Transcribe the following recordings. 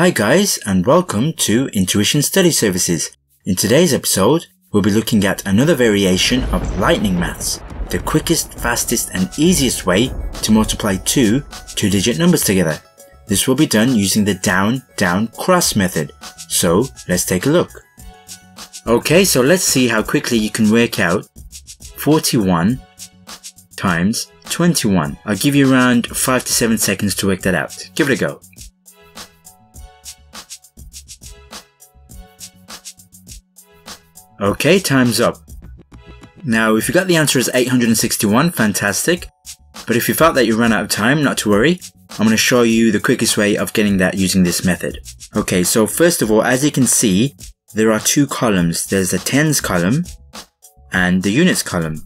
Hi guys and welcome to Intuition Study Services. In today's episode, we'll be looking at another variation of lightning maths, the quickest, fastest and easiest way to multiply two two-digit numbers together. This will be done using the down, down, cross method. So let's take a look. Okay, so let's see how quickly you can work out 41 times 21. I'll give you around 5 to 7 seconds to work that out. Give it a go. Okay, time's up. Now, if you got the answer as 861, fantastic. But if you felt that you ran out of time, not to worry. I'm going to show you the quickest way of getting that using this method. Okay, so first of all, as you can see, there are two columns. There's the tens column and the units column.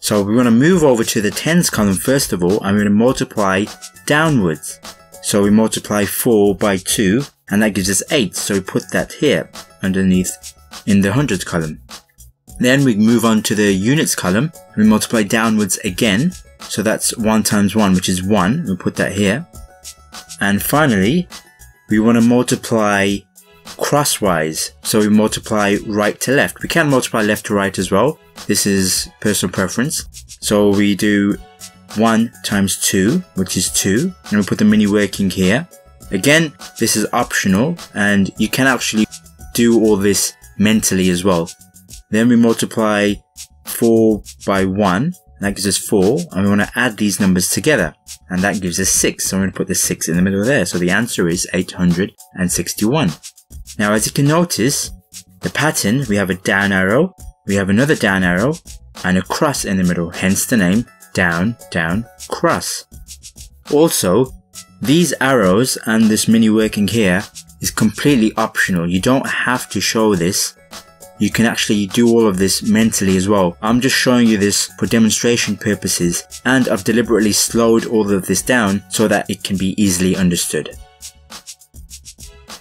So we want to move over to the tens column first of all, I'm going to multiply downwards. So we multiply 4 by 2, and that gives us 8. So we put that here, underneath in the hundreds column. Then we move on to the units column. We multiply downwards again. So that's 1 times 1, which is 1. We put that here. And finally, we want to multiply crosswise. So we multiply right to left. We can multiply left to right as well. This is personal preference. So we do 1 times 2, which is 2. And we put the mini working here. Again, this is optional and you can actually do all this mentally as well. Then we multiply 4 by 1, that gives us 4, and we want to add these numbers together, and that gives us 6, so I'm going to put the 6 in the middle there, so the answer is 861. Now as you can notice, the pattern, we have a down arrow, we have another down arrow, and a cross in the middle, hence the name down, down, cross. Also, these arrows and this mini working here is completely optional. You don't have to show this. You can actually do all of this mentally as well. I'm just showing you this for demonstration purposes and I've deliberately slowed all of this down so that it can be easily understood.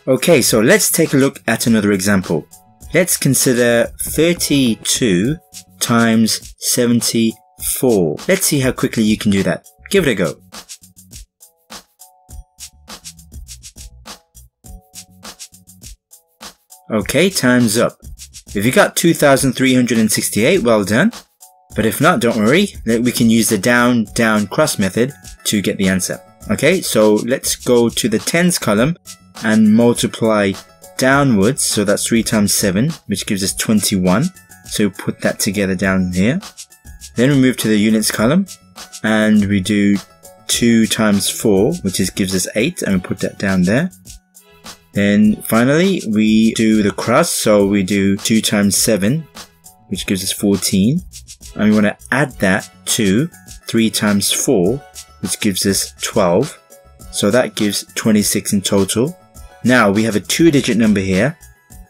Okay, so let's take a look at another example. Let's consider 32 times 74. Let's see how quickly you can do that. Give it a go. Okay, time's up. If you got 2368, well done. But if not, don't worry, we can use the down, down, cross method to get the answer. Okay, so let's go to the tens column and multiply downwards, so that's 3 times 7, which gives us 21. So put that together down here. Then we move to the units column, and we do 2 times 4, which is, gives us 8, and we put that down there. Then finally, we do the cross. So we do 2 times 7, which gives us 14. And we want to add that to 3 times 4, which gives us 12. So that gives 26 in total. Now we have a two digit number here.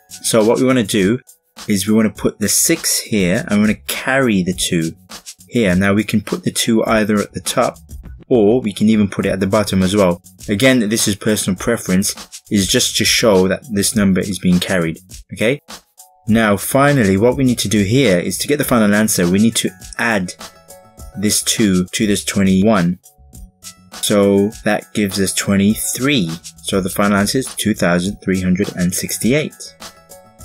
So what we want to do is we want to put the 6 here and we want to carry the 2 here. Now we can put the 2 either at the top or we can even put it at the bottom as well. Again, this is personal preference, is just to show that this number is being carried, okay? Now, finally, what we need to do here is to get the final answer, we need to add this 2 to this 21. So that gives us 23. So the final answer is 2368.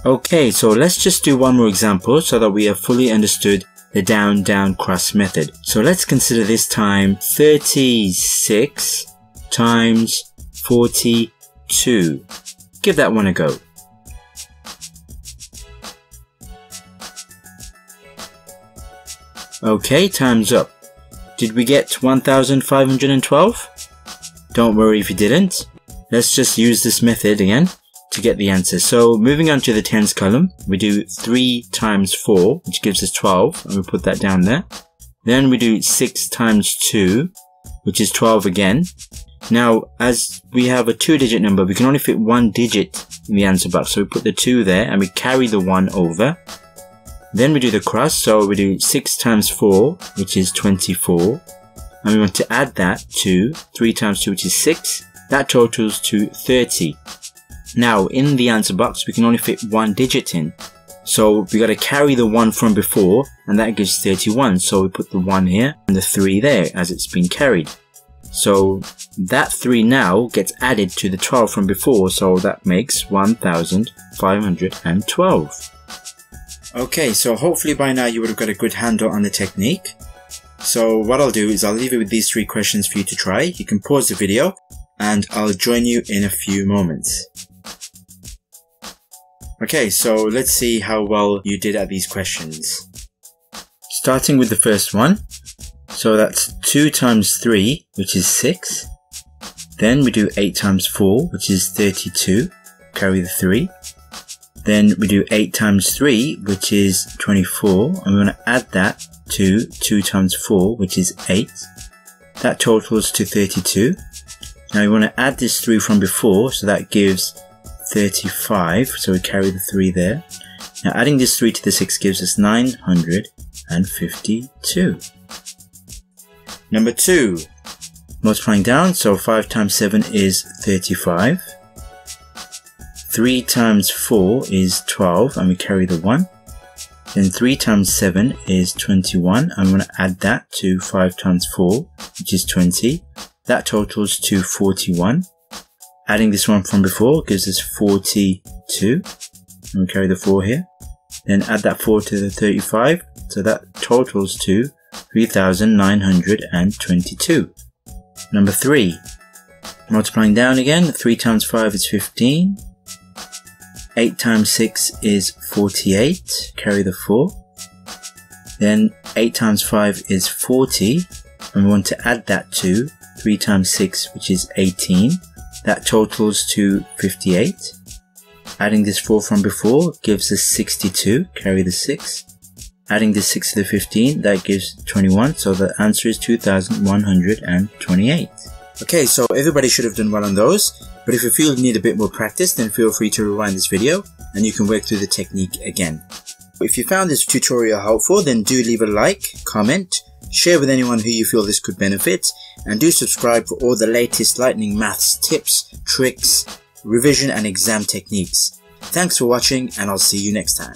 Okay, so let's just do one more example so that we have fully understood the down down cross method. So let's consider this time 36 times 42. Give that one a go. Okay, time's up. Did we get 1512? Don't worry if you didn't. Let's just use this method again to get the answer. So moving on to the tens column, we do 3 times 4, which gives us 12, and we put that down there. Then we do 6 times 2, which is 12 again. Now, as we have a two digit number, we can only fit one digit in the answer box. So we put the 2 there, and we carry the 1 over. Then we do the cross, so we do 6 times 4, which is 24. And we want to add that to 3 times 2, which is 6. That totals to 30. Now, in the answer box, we can only fit one digit in. So we gotta carry the 1 from before, and that gives 31. So we put the 1 here, and the 3 there, as it's been carried. So that 3 now gets added to the 12 from before, so that makes 1512. Okay, so hopefully by now you would have got a good handle on the technique. So what I'll do is I'll leave it with these three questions for you to try. You can pause the video and I'll join you in a few moments. Okay, so let's see how well you did at these questions. Starting with the first one. So that's 2 times 3, which is 6. Then we do 8 times 4, which is 32. Carry the 3. Then we do 8 times 3, which is 24. And we're going to add that to 2 times 4, which is 8. That totals to 32. Now we want to add this 3 from before, so that gives 35, so we carry the 3 there. Now adding this 3 to the 6 gives us 952. Number 2, multiplying down, so 5 times 7 is 35. 3 times 4 is 12, and we carry the 1. Then 3 times 7 is 21. I'm going to add that to 5 times 4, which is 20. That totals to 41. Adding this one from before gives us 42. And we carry the 4 here. Then add that 4 to the 35. So that totals to 3,922. Number 3. Multiplying down again, 3 times 5 is 15. 8 times 6 is 48. Carry the 4. Then 8 times 5 is 40. And we want to add that to 3 times 6, which is 18. That totals to 58. Adding this 4 from before gives us 62, carry the 6. Adding the 6 to the 15, that gives 21, so the answer is 2128. Okay, so everybody should have done well on those, but if you feel you need a bit more practice, then feel free to rewind this video and you can work through the technique again. If you found this tutorial helpful, then do leave a like, comment, share with anyone who you feel this could benefit, and do subscribe for all the latest lightning maths tips, tricks, revision and exam techniques. Thanks for watching and I'll see you next time.